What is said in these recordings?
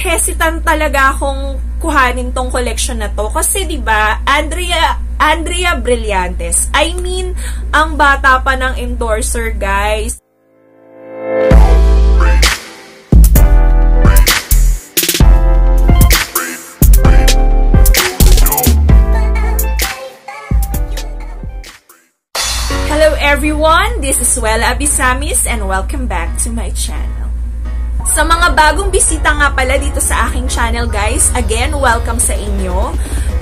hesitant talaga akong kuhanin tong collection na to. Kasi 'di ba Andrea Andrea Brillantes. I mean ang bata pa ng endorser guys. Hello everyone, this is Wella Abisamis and welcome back to my channel. Sa mga bagong bisita nga pala dito sa aking channel guys, again, welcome sa inyo.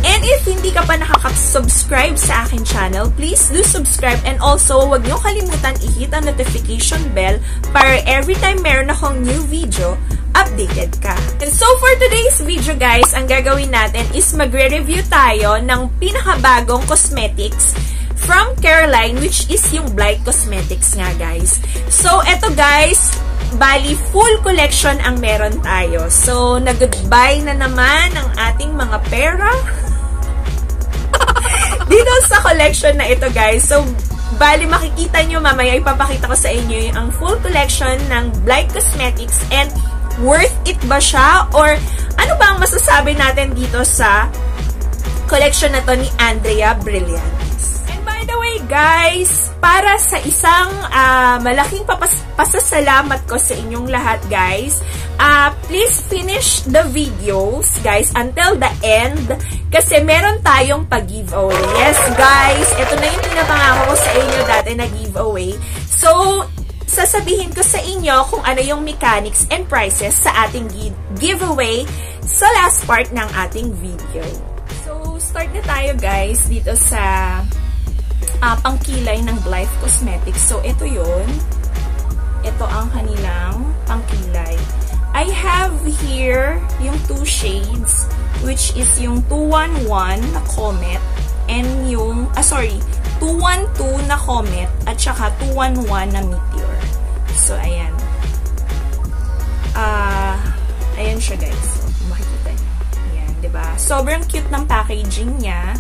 And if hindi ka pa nakaka-subscribe sa aking channel, please do subscribe and also wag niyo kalimutan i-hit ang notification bell para every time meron akong new video, updated ka. And so for today's video guys, ang gagawin natin is magre-review tayo ng pinakabagong cosmetics from Caroline, which is yung Blight Cosmetics nga, guys. So, eto guys, bali full collection ang meron tayo. So, nag-goodbye na naman ang ating mga pera. Dito sa collection na ito, guys. So, bali makikita nyo mamaya, ipapakita ko sa inyo yung ang full collection ng Blight Cosmetics and worth it ba siya? Or ano ba ang masasabi natin dito sa collection na to ni Andrea Brilliant? Guys, para sa isang uh, malaking papas pasasalamat ko sa inyong lahat, guys, uh, please finish the videos, guys, until the end, kasi meron tayong pag-giveaway. Yes, guys, ito na yung pinapangako ko sa inyo dati na giveaway. So, sasabihin ko sa inyo kung ano yung mechanics and prices sa ating giveaway sa last part ng ating video. So, start na tayo, guys, dito sa uh, pangkilay ng Life Cosmetics. So, ito yon Ito ang kanilang pangkilay. I have here yung two shades, which is yung 211 na Comet and yung, ah sorry, 212 na Comet at saka 211 na Meteor. So, ayan. Ah, uh, ayan siya guys. Makikita niyo. Ayan, ba diba? Sobrang cute ng packaging niya.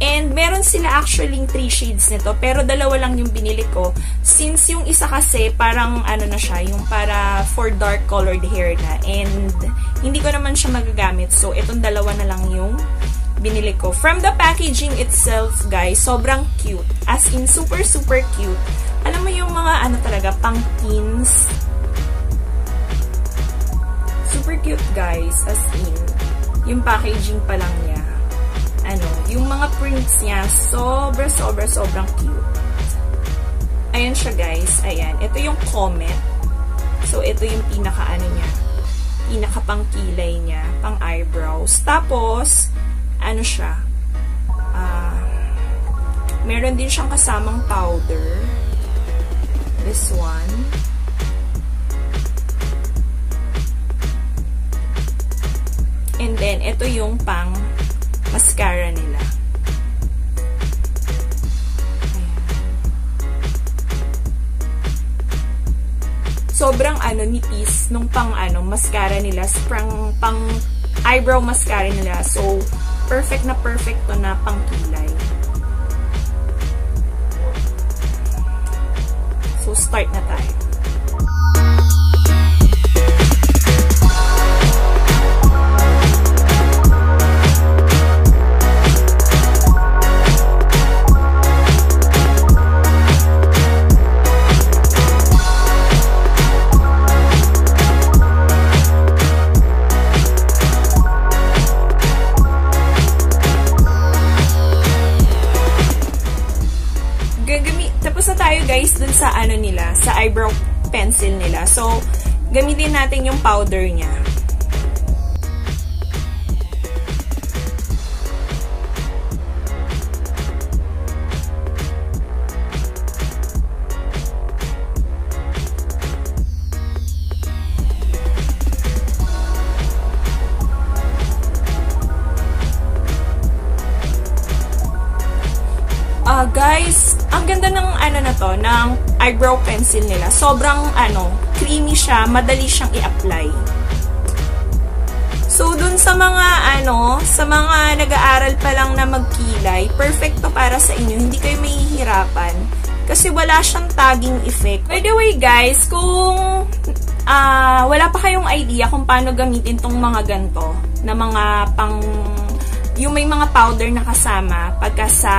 And meron sila actually three shades nito, pero dalawa lang yung binili ko. Since yung isa kasi parang ano na siya, yung para for dark colored hair na. And hindi ko naman siya magagamit. So, itong dalawa na lang yung binili ko. From the packaging itself, guys, sobrang cute. As in, super, super cute. Alam mo yung mga ano talaga, pang teens. Super cute, guys. As in, yung packaging pa lang niya ano, yung mga prints niya, sobra, sobra, sobrang cute. Ayan siya, guys. Ayan. Ito yung Comet. So, ito yung pinaka, ano niya, pinaka pang kilay niya, pang eyebrows. Tapos, ano siya, uh, meron din siyang kasamang powder. This one. And then, ito yung pang mascara nila. Sobrang ano nipis nung pang ano mascara nila, pang pang eyebrow mascara nila. So perfect na perfect to na pang kilay. So start na tayo. Sa ano nila, sa eyebrow pencil nila. So, gamitin natin yung powder niya. Uh, guys, ang ganda ng ano na to, ng eyebrow pencil nila. Sobrang ano, creamy siya, madali siyang i-apply. So, dun sa mga ano, sa mga nag-aaral pa lang na magkilay, perfecto para sa inyo. Hindi kayo mahihirapan. Kasi wala siyang tagging effect. By the way, guys, kung uh, wala pa kayong idea kung paano gamitin tong mga ganto na mga pang yung may mga powder na kasama pagka sa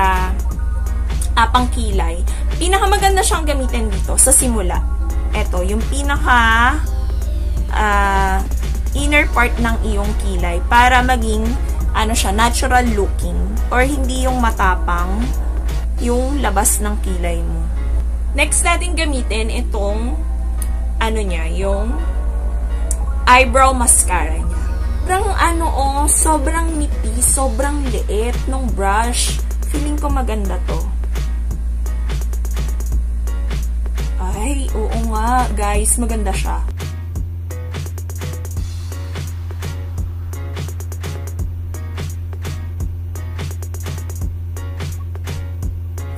uh, pangkilay. Pinakamaganda siyang gamitin dito sa simula. Ito, yung pinaka uh, inner part ng iyong kilay para maging ano siya, natural looking or hindi yung matapang yung labas ng kilay mo. Next natin gamitin itong ano niya, yung eyebrow mascara niya. Sobrang ano oh, sobrang nipis, sobrang liit nung brush. Feeling ko maganda to. Ay, oo nga, guys, maganda siya.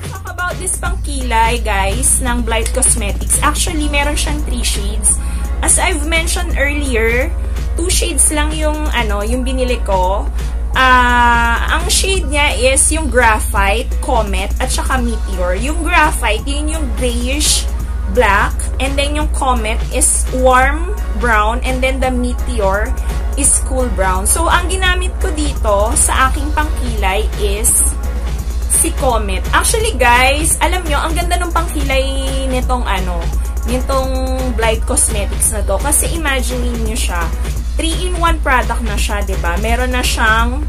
Talk about this pang kilay, guys, ng Blight Cosmetics. Actually, meron siyang 3 shades. As I've mentioned earlier, two shades lang yung ano, yung binili ko. Uh, ang shade niya is yung Graphite, Comet, at saka Meteor. Yung Graphite, yun yung grayish black. And then yung Comet is warm brown. And then the Meteor is cool brown. So, ang ginamit ko dito sa aking pangkilay is si Comet. Actually, guys, alam nyo, ang ganda ng pangkilay nitong ano, nitong Blight Cosmetics na to. Kasi imagine niyo siya, 3-in-1 product na siya, ba? Meron na siyang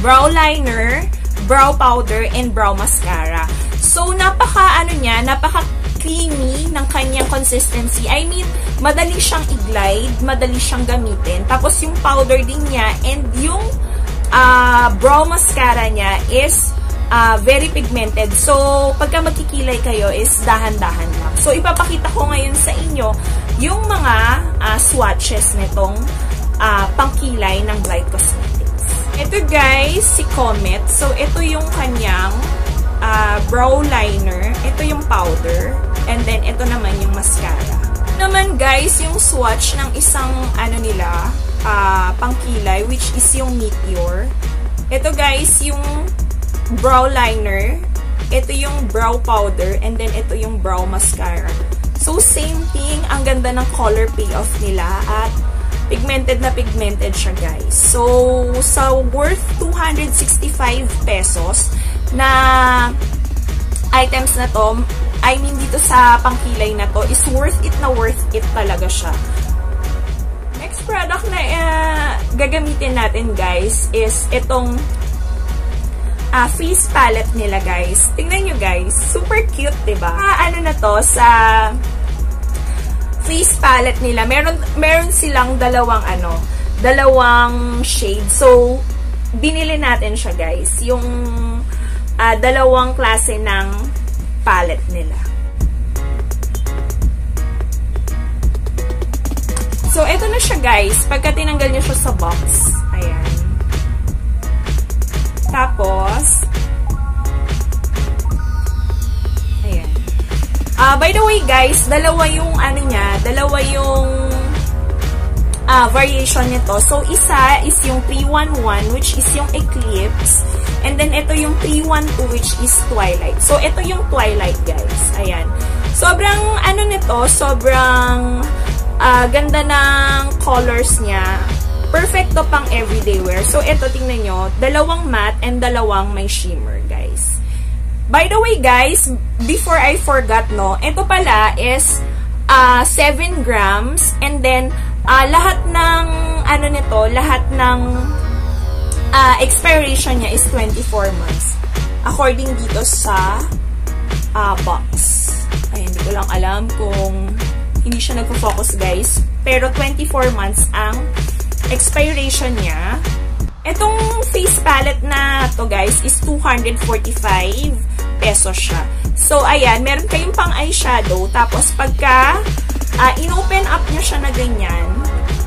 brow liner, brow powder, and brow mascara. So, napaka, ano niya, napaka creamy ng kanyang consistency. I mean, madali siyang i-glide, madali siyang gamitin. Tapos, yung powder din niya, and yung uh, brow mascara niya is uh, very pigmented. So, pagka magkikilay kayo is dahan-dahan lang. So, ipapakita ko ngayon sa inyo yung mga uh, swatches nitong uh, pangkilay ng Blight Cosmetics. Ito guys, si Comet. So, ito yung kanyang uh, brow liner. Ito yung powder. And then, ito naman yung mascara. Naman guys, yung swatch ng isang ano nila, uh, pangkilay, which is yung Meteor. Ito guys, yung brow liner. Ito yung brow powder. And then, ito yung brow mascara. So, same thing. Ang ganda ng color payoff nila. At pigmented na pigmented siya, guys. So, sa worth 265 pesos na items na to, I mean, dito sa pangkilay na to, is worth it na worth it talaga siya. Next product na uh, gagamitin natin, guys, is itong uh, face palette nila, guys. Tingnan nyo, guys. Super cute, diba? Ah, ano na to, sa face palette nila, meron, meron silang dalawang, ano, dalawang shade. So, binili natin siya, guys. Yung uh, dalawang klase ng palette nila. So, ito na siya, guys. Pagka tinanggal niyo siya sa box, ayan. Tapos, ayan. Uh, by the way, guys, dalawa yung ano niya, dalawa yung uh, variation nito. So, isa is yung 311, which is yung Eclipse. And then, ito yung 312, which is Twilight. So, ito yung Twilight, guys. Ayan. Sobrang, ano nito, sobrang uh, ganda ng colors niya perfecto pang everyday wear. So, ito, tingnan nyo, dalawang matte and dalawang may shimmer, guys. By the way, guys, before I forgot, no, ito pala is uh, 7 grams and then uh, lahat ng, ano nito, lahat ng uh, expiration niya is 24 months. According dito sa uh, box. Ay, hindi ko lang alam kung hindi siya nagpo-focus, guys. Pero 24 months ang expiration niya. Itong face palette na to guys is 245 pesos siya. So, ayan, meron kayong pang eyeshadow. Tapos, pagka uh, in-open up niya siya na ganyan,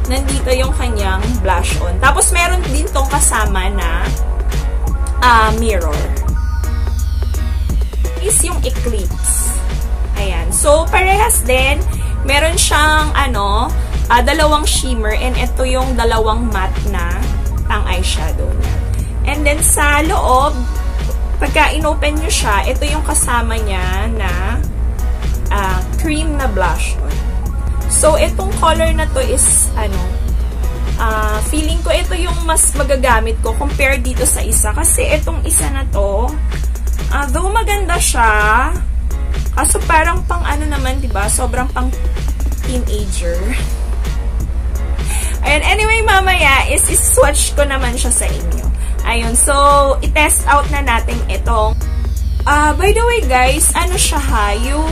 nandito yung kanyang blush on. Tapos, meron din tong kasama na uh, mirror. Is yung Eclipse. Ayan. So, parehas din. Meron siyang, ano, uh, dalawang shimmer and ito yung dalawang matte na pang eyeshadow niya. And then sa loob, pagka inopen nyo siya, ito yung kasama niya na uh, cream na blush. So, itong color na to is, ano, uh, feeling ko ito yung mas magagamit ko compared dito sa isa. Kasi itong isa na to, uh, though maganda siya, kaso parang pang ano naman, ba diba? Sobrang pang teenager. And anyway, mamaya is swatch ko naman siya sa inyo. Ayun, so, i-test out na natin itong Uh, by the way guys, ano siya ha, yung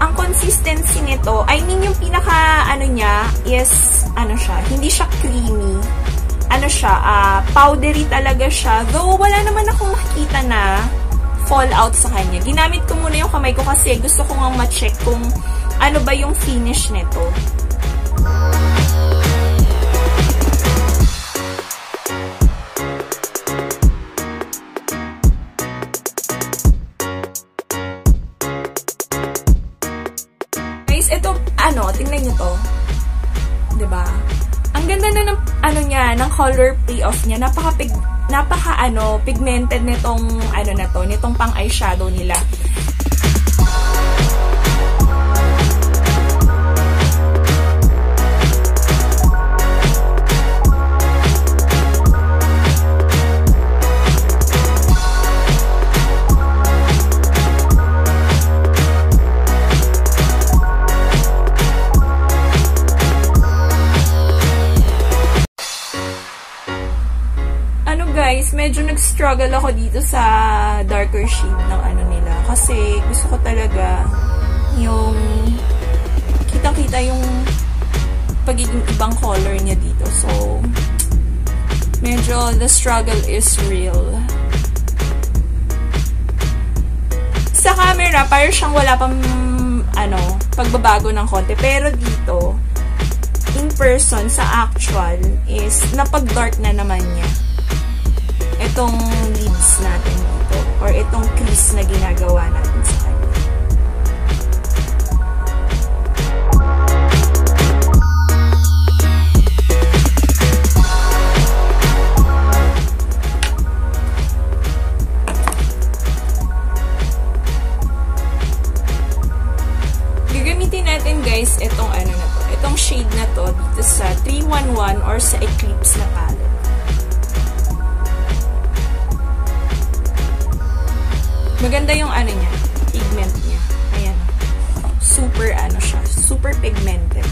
ang consistency nito, I mean yung pinaka ano niya is ano siya, hindi siya creamy. Ano siya, uh, powdery talaga siya. Though wala naman akong makita na fallout sa kanya. Ginamit ko muna yung kamay ko kasi gusto ko nga ma-check kung ano ba yung finish nito. tingnan niya, ng color payoff niya. Napaka, pig, napaka, ano, pigmented nitong, ano na to, nitong pang eyeshadow nila. Nag-struggle ako dito sa darker shade ng ano nila. Kasi gusto ko talaga yung kitang-kita yung pagiging ibang color niya dito. So, medyo the struggle is real. Sa camera, parang siyang wala pang ano, pagbabago ng konti. Pero dito, in person, sa actual, is napag-dark na naman niya itong leaves natin dito or itong crease na ginagawa natin sa kanya. Natin guys itong ano na to, itong shade na to dito sa 311 or sa Eclipse na palette. Maganda yung ano niya, pigment niya. Ayan. Super ano siya, super pigmented.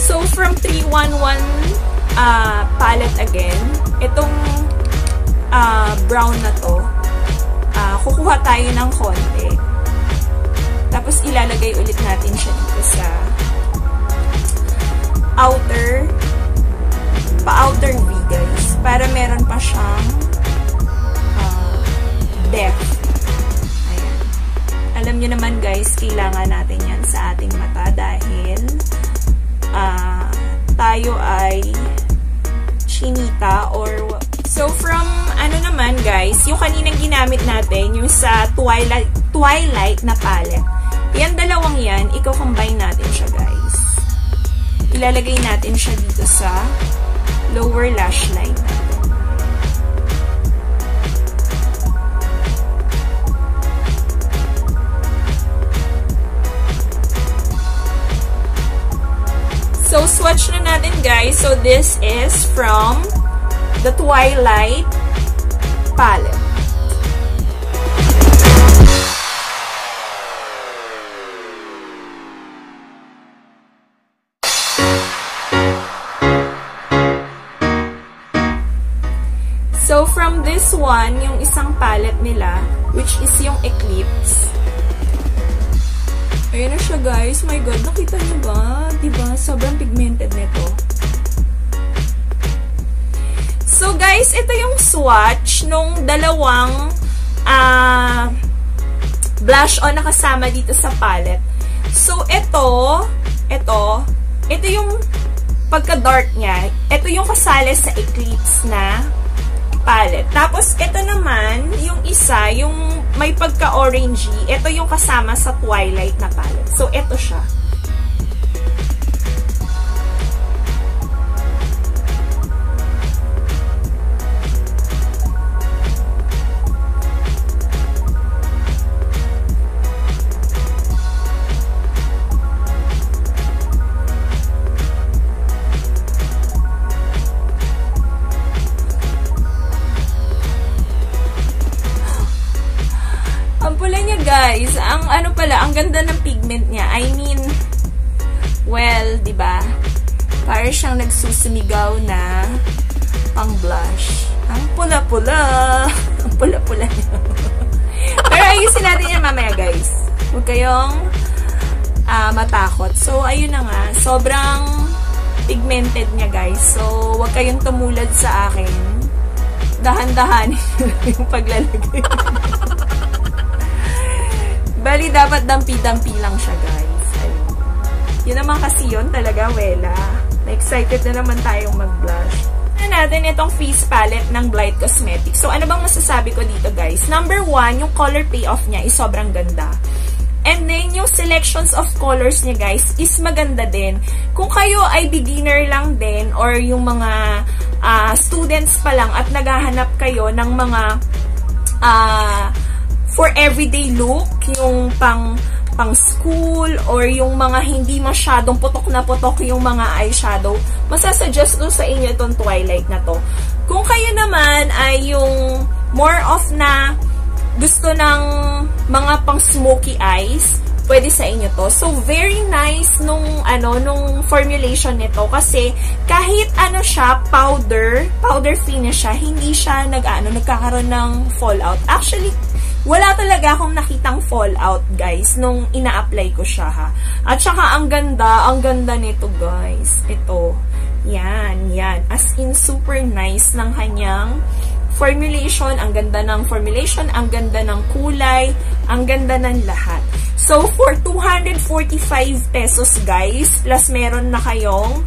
So, from 311 uh, palette again, itong uh, brown na to, uh, kukuha tayo ng konti. Tapos, ilalagay ulit natin siya dito sa outer, pa-outer V, guys. Para meron pa siyang uh, depth. Ayan. Alam nyo naman, guys, kailangan natin yan sa ating mata dahil uh, tayo ay chinita or So, from ano naman guys, yung kaninang ginamit natin, yung sa Twilight, Twilight na palette. Yan dalawang yan, iko-combine natin siya guys. Ilalagay natin siya dito sa lower lash line. So, swatch na natin guys. So, this is from the Twilight palette. So, from this one, yung isang palette nila, which is yung Eclipse. Ayan na siya, guys. My God, nakita niyo ba? Diba? Sobrang pigmented nito. So, guys, ito yung swatch nung dalawang uh, blush on na kasama dito sa palette. So, ito, ito, ito yung pagka-dark niya. Ito yung kasali sa Eclipse na palette. Tapos, ito naman, yung isa, yung may pagka-orangey. Ito yung kasama sa Twilight na palette. So, ito siya. Ganda ng pigment niya. I mean, well, 'di ba? Para siyang nagsusumigaw na pang blush. Ang pula-pula. Ang pula-pula niya. Pero ayusin natin yan mamaya, guys. Huwag kayong uh, matakot. So, ayun na nga. Sobrang pigmented niya, guys. So, huwag kayong tumulad sa akin. Dahan-dahan yung paglalagay. Bali, dapat dampi-dampi lang siya, guys. Ayun. Yun naman kasi yun talaga, wela. Na-excited na naman tayong mag-blush. Na natin itong face palette ng Blight Cosmetics. So, ano bang masasabi ko dito, guys? Number one, yung color payoff niya is sobrang ganda. And then, yung selections of colors niya, guys, is maganda din. Kung kayo ay beginner lang din or yung mga uh, students pa lang at naghahanap kayo ng mga uh, for everyday look, yung pang pang school or yung mga hindi masyadong putok na putok yung mga eyeshadow, masasuggest ko sa inyo itong Twilight na to. Kung kayo naman ay yung more of na gusto ng mga pang smoky eyes, pwede sa inyo to. So, very nice nung, ano, nung formulation nito kasi kahit ano siya, powder, powder finish siya, hindi siya nag, ano, nagkakaroon ng fallout. Actually, wala talaga akong nakitang fallout, guys, nung ina-apply ko siya, ha. At saka, ang ganda, ang ganda nito, guys. Ito. Yan, yan. As in, super nice ng kanyang formulation. Ang ganda ng formulation, ang ganda ng kulay, ang ganda ng lahat. So, for 245 pesos, guys, plus meron na kayong,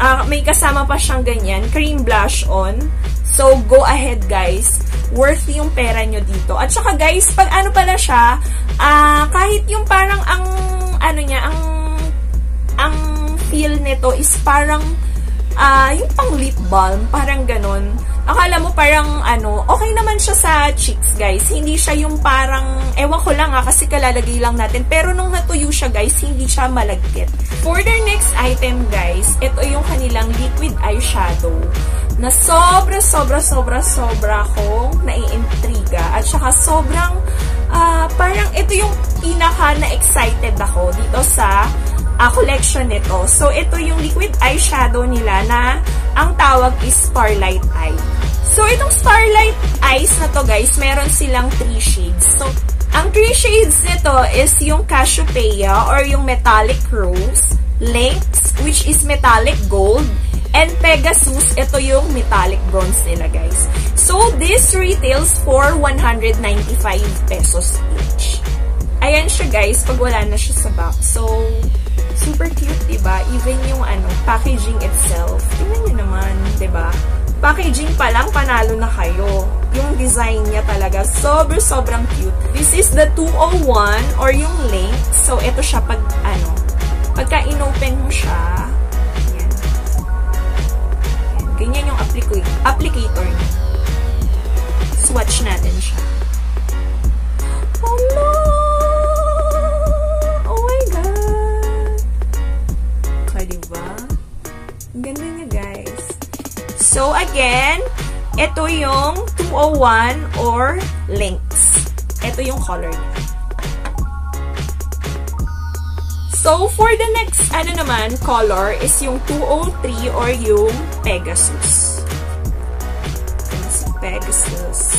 uh, may kasama pa siyang ganyan, cream blush on. So, go ahead, guys worth yung pera nyo dito. At saka guys, pag ano pala siya, uh, kahit yung parang ang, ano niya, ang, ang feel nito is parang, uh, yung pang lip balm, parang ganun. Akala mo parang, ano, okay naman siya sa cheeks, guys. Hindi siya yung parang, ewan ko lang ha, ah, kasi kalalagay lang natin. Pero nung natuyo siya, guys, hindi siya malagkit. For their next item, guys, ito yung kanilang liquid eyeshadow na sobra, sobra, sobra, sobra akong naiintriga. At saka sobrang, uh, parang ito yung pinaka na-excited ako dito sa uh, collection nito. So, ito yung liquid eyeshadow nila na ang tawag is Starlight Eye. So, itong Starlight Eyes na to guys, meron silang 3 shades. So, ang 3 shades nito is yung Cassiopeia or yung Metallic Rose, Lynx, which is Metallic Gold, And Pegasus, ito yung metallic bronze nila, guys. So, this retails for 195 pesos each. Ayan siya, guys, pag wala na siya sa box. So, super cute, diba? Even yung, ano, packaging itself. Tingnan nyo naman, diba? Packaging pa lang, panalo na kayo. Yung design niya talaga, sobrang-sobrang cute. This is the 201 or yung link. So, ito siya pag, ano, pagka inopen mo siya, Ganyan yung applicator niya. Swatch natin siya. Oh no! Ang ganda niya, guys. So, again, ito yung 201 or Lynx. Ito yung color niya. So, for the next, ano naman, color is yung 203 or yung Pegasus. Pegasus.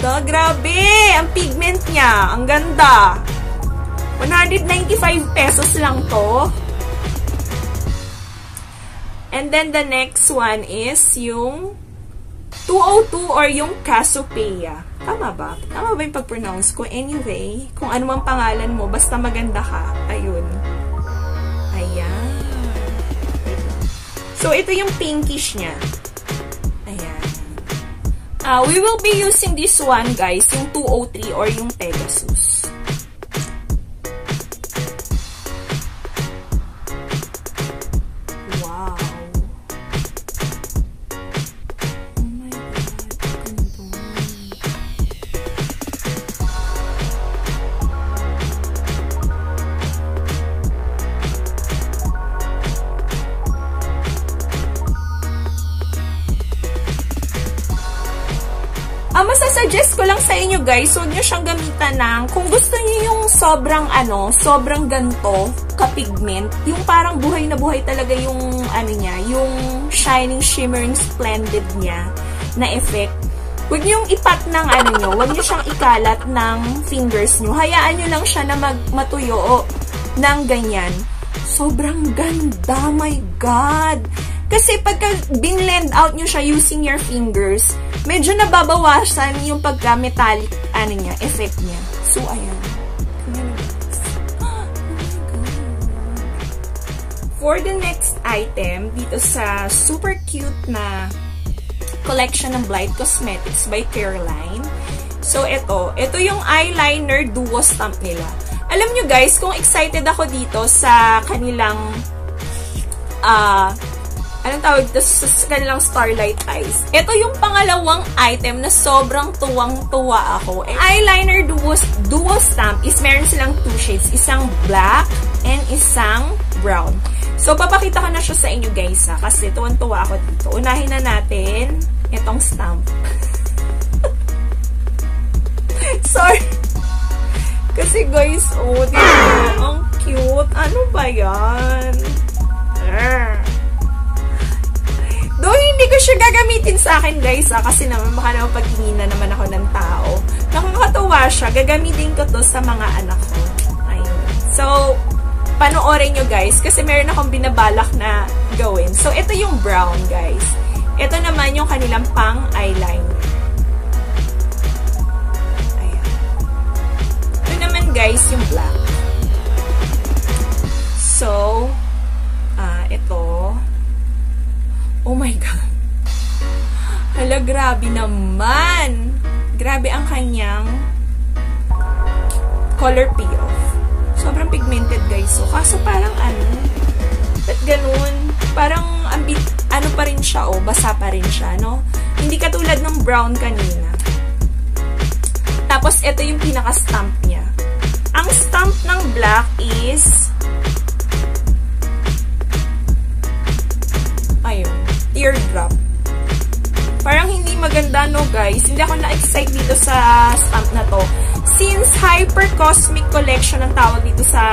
Ganda. Grabe! Ang pigment niya. Ang ganda. 195 pesos lang to. And then the next one is yung 202 or yung Cassiopeia. Tama ba? Tama ba yung pag-pronounce ko? Anyway, kung ano mang pangalan mo, basta maganda ka. Ayun. Ayan. So, ito yung pinkish niya. Uh, we will be using this one, guys, yung 203 or yung Pegasus. Nyo siyang gamitan ng, kung gusto niyo yung sobrang ano, sobrang ganto, ka-pigment, yung parang buhay na buhay talaga yung ano niya, yung shining, shimmering, splendid niya na effect. Huwag nyo ipat ng ano nyo, huwag nyo siyang ikalat ng fingers nyo. Hayaan nyo lang siya na mag matuyo o ng ganyan. Sobrang ganda, my God! Kasi pagka binlend out nyo siya using your fingers, medyo nababawasan yung pagka-metallic, ano niya, effect niya. So, ayan. For the next item, dito sa super cute na collection ng Blight Cosmetics by Caroline. So, ito. Ito yung eyeliner duo stamp nila. Alam nyo guys, kung excited ako dito sa kanilang uh, anong tawag dito sa kanilang Starlight Eyes. Ito yung pangalawang item na sobrang tuwang-tuwa ako. Eyeliner duo, duo stamp is meron silang two shades. Isang black and isang brown. So, papakita ko na siya sa inyo guys ha, kasi tuwang-tuwa ako dito. Unahin na natin itong stamp. Sorry. Kasi guys, oh, diba? Ang cute. Ano ba yan? Arr. Hindi ko siya gagamitin sa akin guys ah, kasi naman baka naman pagtingin na naman ako ng tao. Nakakatuwa siya, gagamitin ko to sa mga anak ko. Ayun. So, panoorin nyo guys kasi meron akong binabalak na gawin. So, ito yung brown guys. Ito naman yung kanilang pang eyeliner. Ayan. Ito naman guys yung black. So, ah, uh, ito, Oh my God. Hala, grabe naman. Grabe ang kanyang color payoff. Sobrang pigmented, guys. So, kaso parang ano, ba't ganun? Parang, ambit, ano pa rin siya, oh, basa pa rin siya, no? Hindi katulad ng brown kanina. Tapos, ito yung pinaka-stamp niya. Ang stamp ng black is Since Hyper Cosmic Collection ang tawag dito sa,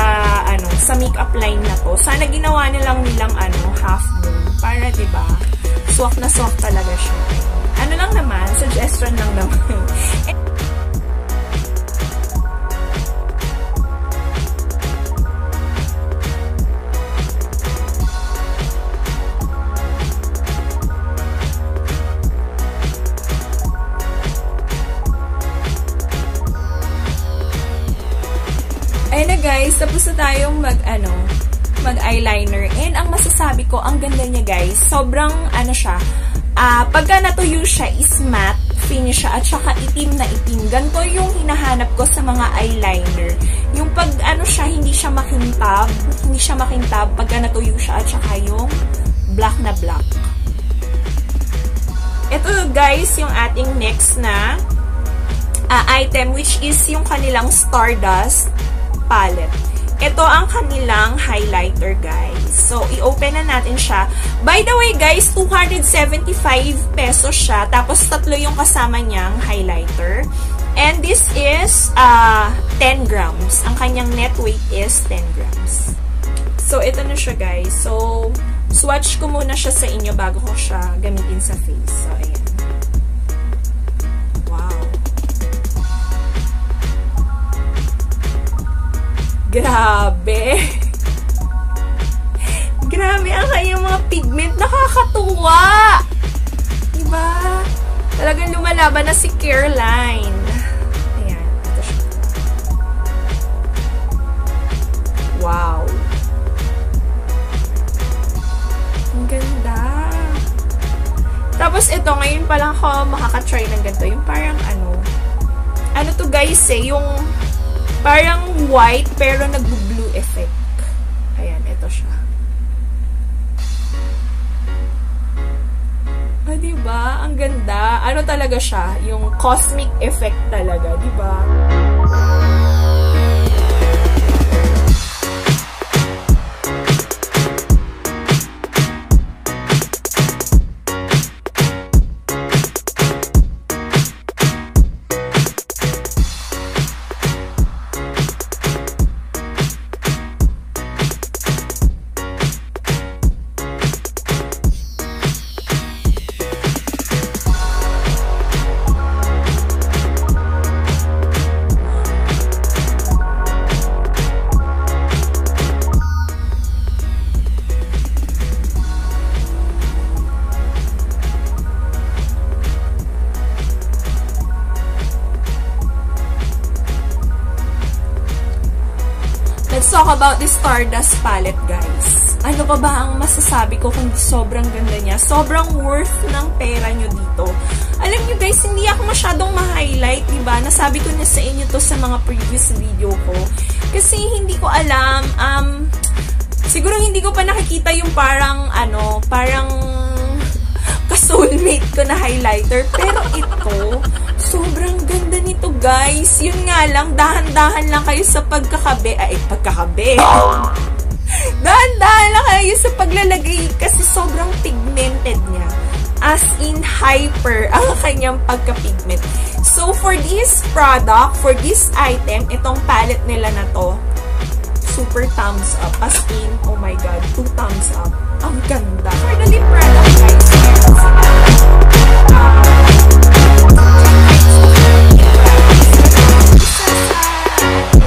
ano, sa makeup line na to, sana ginawa nilang nilang, ano, half moon. Para, ba diba, swak na swak talaga siya. Ano lang naman, suggestion lang naman. guys, tapos na tayong mag, ano, mag-eyeliner. And ang masasabi ko, ang ganda niya guys, sobrang, ano siya, uh, pagka natuyo siya, is matte finish siya, at saka itim na itim. Ganto yung hinahanap ko sa mga eyeliner. Yung pag, ano siya, hindi siya makintab, hindi siya makintab pagka natuyo siya, at saka yung black na black. Ito guys, yung ating next na uh, item, which is yung kanilang Stardust palette. Ito ang kanilang highlighter, guys. So, i-open na natin siya. By the way, guys, 275 pesos siya. Tapos, tatlo yung kasama niyang highlighter. And this is uh, 10 grams. Ang kanyang net weight is 10 grams. So, ito na siya, guys. So, swatch ko muna siya sa inyo bago ko siya gamitin sa face. So, ayan. Grabe. Grabe ang kanyang mga pigment. Nakakatuwa. Diba? Talagang lumalaban na si Caroline. Ayan. Wow. Ang ganda. Tapos ito, ngayon pa lang ako makakatry ng ganito. Yung parang ano, ano to guys eh, yung parang white pero nag-blue effect. Ayan, ito siya. Ah, diba? Ang ganda. Ano talaga siya? Yung cosmic effect talaga, diba? Let's Stardust palette, guys. Ano pa ba ang masasabi ko kung sobrang ganda niya? Sobrang worth ng pera nyo dito. Alam nyo guys, hindi ako masyadong ma-highlight, diba? Nasabi ko na sa inyo to sa mga previous video ko. Kasi hindi ko alam, um, siguro hindi ko pa nakikita yung parang, ano, parang ka-soulmate ko na highlighter. Pero ito, sobrang ganda nito, guys. Yun nga lang, dahan-dahan lang kayo sa pagkakabe. Ay, pagkakabe. dahan-dahan lang kayo sa paglalagay kasi sobrang pigmented niya. As in, hyper ang kanyang pagka-pigment. So, for this product, for this item, itong palette nila na to, super thumbs up. As in, oh my god, two thumbs up. Ang ganda. For the lip product, guys, meron sila. Meron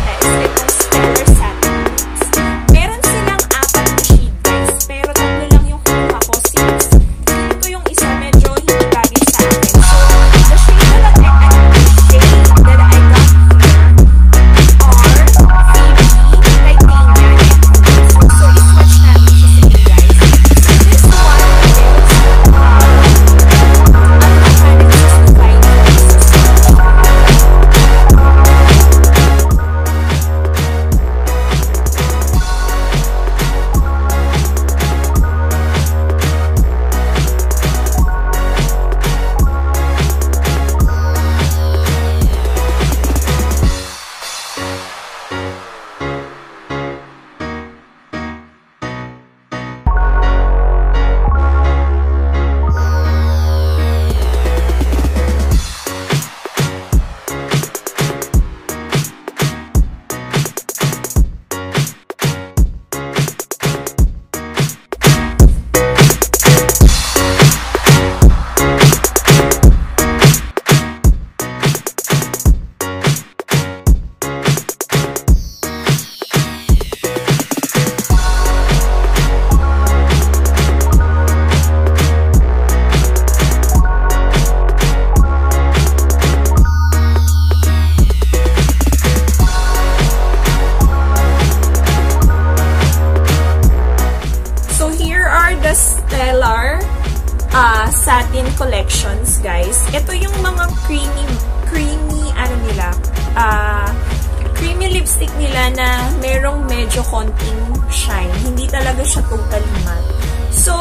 konting shine. Hindi talaga siya totally matte. So,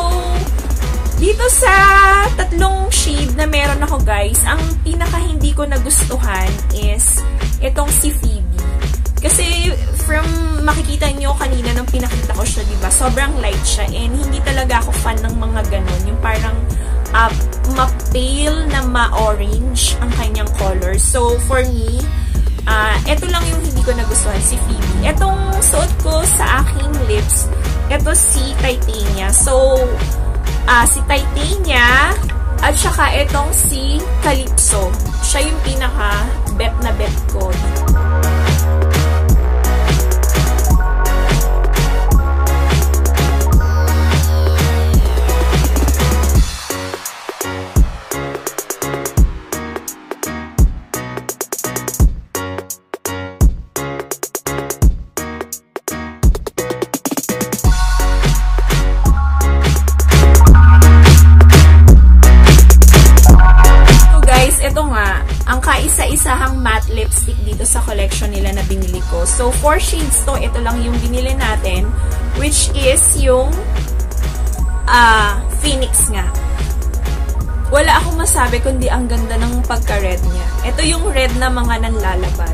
dito sa tatlong shade na meron ako, guys, ang pinaka hindi ko nagustuhan is itong si Phoebe. Kasi from makikita nyo kanina nung pinakita ko siya, 'di ba? Sobrang light siya and hindi talaga ako fan ng mga ganun, yung parang uh, ma-pale na ma-orange ang kanyang color. So for me, uh, ito lang yung hindi ko nagustuhan si Phoebe. Etong suot ko sa aking lips, ito si Titania. So uh, si Titania at saka itong si Calypso. Siya yung pinaka bet na bet ko dito. So, 4 shades to. Ito lang yung binili natin, which is yung uh, Phoenix nga. Wala akong masabi kundi ang ganda ng pagka-red niya. Ito yung red na mga nanlalaban.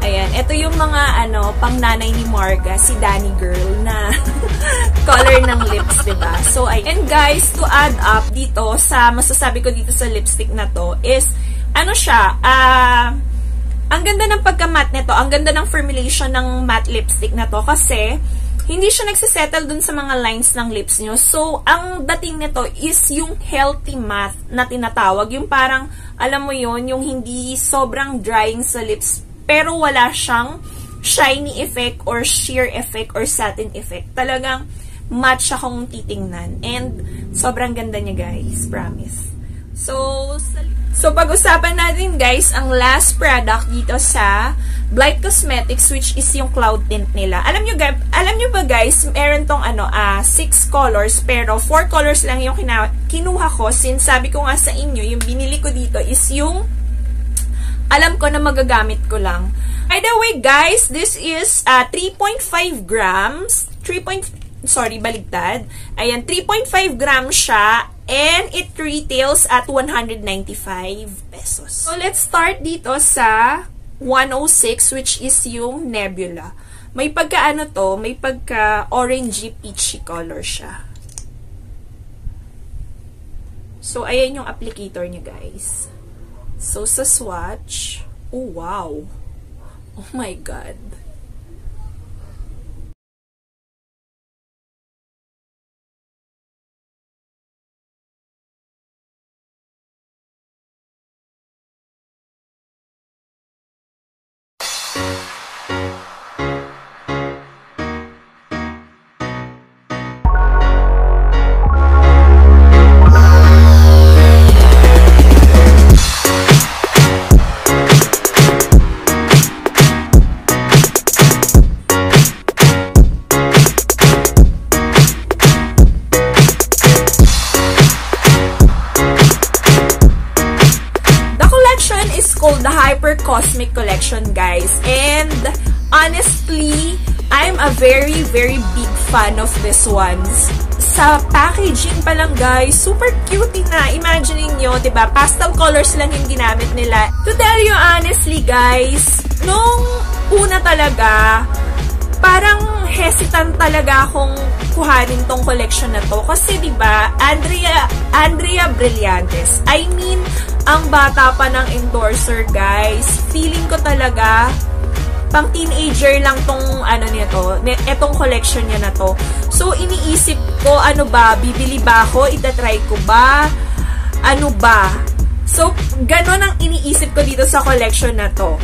Ayan, ito yung mga ano, pang nanay ni Marga, si Danny Girl na color ng lips, ba? So, ay and guys, to add up dito sa masasabi ko dito sa lipstick na to is ano siya, ah uh, ang ganda ng pagka-matte nito, ang ganda ng formulation ng matte lipstick na to kasi hindi siya nagsisettle dun sa mga lines ng lips nyo. So, ang dating nito is yung healthy matte na tinatawag. Yung parang, alam mo yon yung hindi sobrang drying sa lips, pero wala siyang shiny effect or sheer effect or satin effect. Talagang matte siya kung titingnan. And, sobrang ganda niya guys. Promise. So, so pag-usapan natin guys, ang last product dito sa Blight Cosmetics which is yung cloud tint nila. Alam nyo, alam nyo ba guys, meron tong ano, uh, six colors pero four colors lang yung kinuha ko since sabi ko nga sa inyo, yung binili ko dito is yung alam ko na magagamit ko lang. By the way guys, this is uh, 3.5 grams. 3. Sorry, baligtad. Ayan, 3.5 grams siya and it retails at 195 pesos. So let's start dito sa 106 which is yung nebula. May pagka ano to, may pagka orangey peachy color siya. So, ayan yung applicator niya guys. So, sa swatch, oh wow! Oh my God! Collection, guys. And, honestly, I'm a very, very big fan of this ones. Sa packaging pa lang, guys, super cute na. Imagine nyo, ba diba? Pastel colors lang yung ginamit nila. To tell you honestly, guys, nung una talaga, parang hesitant talaga akong kuhanin tong collection na to. Kasi, ba Andrea, Andrea Brillantes. I mean, ang bata pa ng endorser, guys. Feeling ko talaga, pang teenager lang tong ano nito, etong collection niya na to. So, iniisip ko, ano ba, bibili ba ako? Itatry ko ba? Ano ba? So, ganon ang iniisip ko dito sa collection na to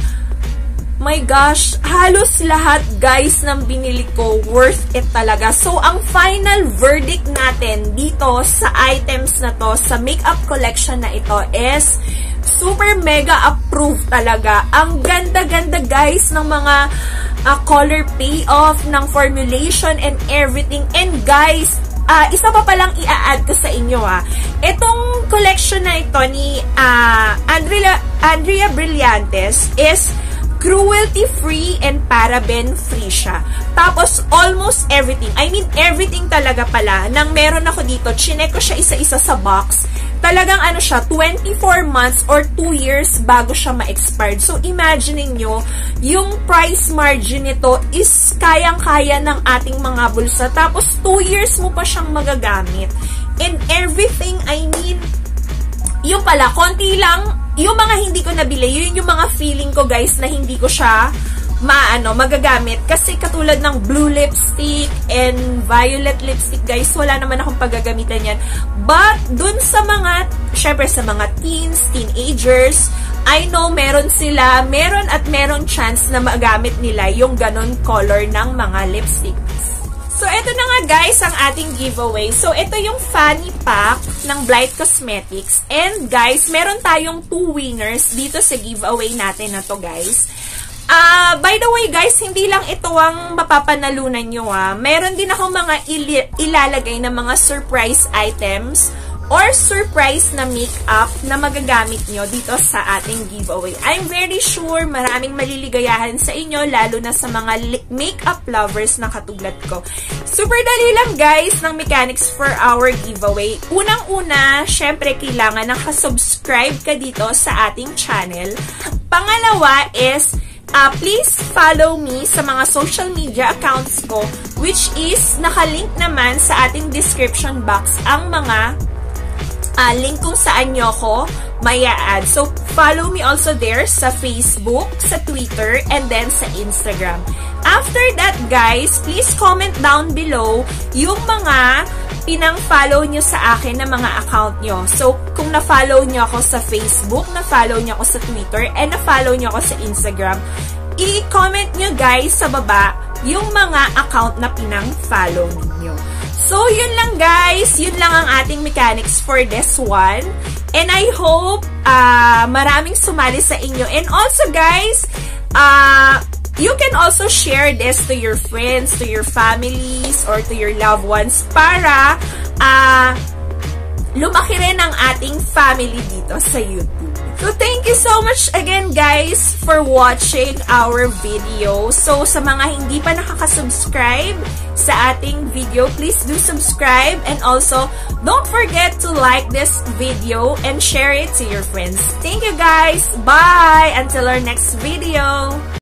my gosh, halos lahat guys ng binili ko worth it talaga. So, ang final verdict natin dito sa items na to, sa makeup collection na ito is super mega approved talaga. Ang ganda-ganda guys ng mga uh, color payoff, ng formulation and everything. And guys, uh, isa pa palang i-add ko sa inyo ah. Itong collection na ito ni uh, Andrea, Andrea Brillantes is cruelty-free and paraben-free siya. Tapos, almost everything, I mean everything talaga pala, nang meron ako dito, chinek ko siya isa-isa sa box, talagang ano siya, 24 months or 2 years bago siya ma-expired. So, imagining nyo, yung price margin nito is kayang-kaya ng ating mga bulsa. Tapos, 2 years mo pa siyang magagamit. And everything, I mean, yung pala, konti lang yung mga hindi ko nabili, yun yung mga feeling ko guys na hindi ko siya maano, magagamit. Kasi katulad ng blue lipstick and violet lipstick, guys, wala naman akong paggagamitan yan. But, dun sa mga, syempre sa mga teens, teenagers, I know meron sila, meron at meron chance na magamit nila yung ganon color ng mga lipstick. So, ito na nga guys ang ating giveaway. So, ito yung fanny pack ng Blight Cosmetics. And guys, meron tayong two winners dito sa giveaway natin na to guys. Uh, by the way guys, hindi lang ito ang mapapanalunan nyo ah. Meron din ako mga il ilalagay na mga surprise items or surprise na makeup na magagamit nyo dito sa ating giveaway. I'm very sure maraming maliligayahan sa inyo, lalo na sa mga makeup lovers na katulad ko. Super dali lang guys ng mechanics for our giveaway. Unang-una, syempre kailangan nakasubscribe ka dito sa ating channel. Pangalawa is, uh, please follow me sa mga social media accounts ko which is nakalink naman sa ating description box ang mga uh, link kung saan nyo ako may add. So, follow me also there sa Facebook, sa Twitter, and then sa Instagram. After that, guys, please comment down below yung mga pinang-follow nyo sa akin na mga account nyo. So, kung na-follow nyo ako sa Facebook, na-follow nyo ako sa Twitter, and na-follow nyo ako sa Instagram, i-comment nyo guys sa baba yung mga account na pinang-follow ninyo. So, yun lang guys. Yun lang ang ating mechanics for this one. And I hope uh, maraming sumali sa inyo. And also guys, uh, you can also share this to your friends, to your families, or to your loved ones para uh, lumaki rin ang ating family dito sa YouTube. So, thank you so much again, guys, for watching our video. So, sa mga hindi pa nakaka-subscribe sa ating video, please do subscribe. And also, don't forget to like this video and share it to your friends. Thank you, guys. Bye! Until our next video.